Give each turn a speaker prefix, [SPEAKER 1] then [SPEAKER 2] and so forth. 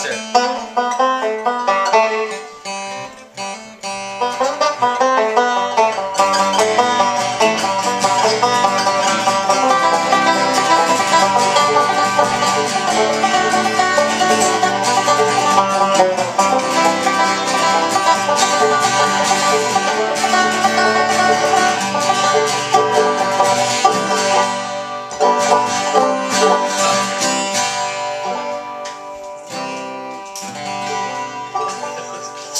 [SPEAKER 1] 是八